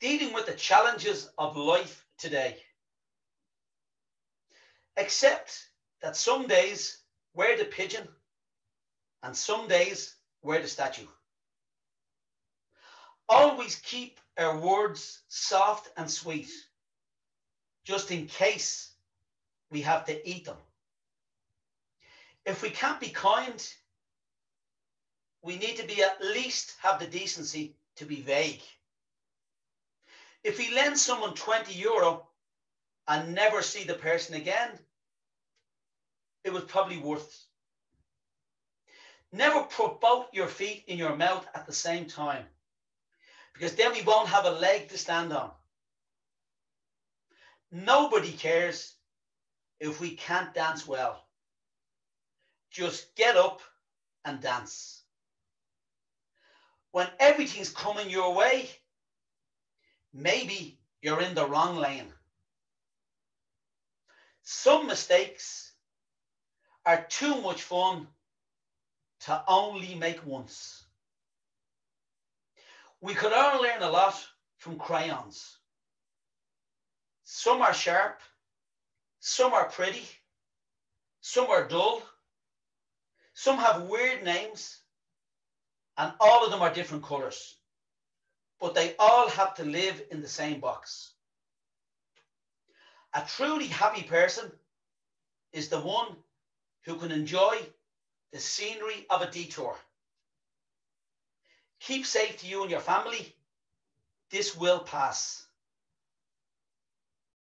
dealing with the challenges of life today. Except that some days wear the pigeon and some days wear the statue. Always keep our words soft and sweet, just in case we have to eat them. If we can't be kind, we need to be at least have the decency to be vague. If he lends someone 20 euro and never see the person again, it was probably worth Never put both your feet in your mouth at the same time because then we won't have a leg to stand on. Nobody cares if we can't dance well. Just get up and dance. When everything's coming your way, maybe you're in the wrong lane. Some mistakes are too much fun to only make once. We could all learn a lot from crayons. Some are sharp, some are pretty, some are dull, some have weird names, and all of them are different colors. But they all have to live in the same box. A truly happy person is the one who can enjoy the scenery of a detour. Keep safe to you and your family. This will pass.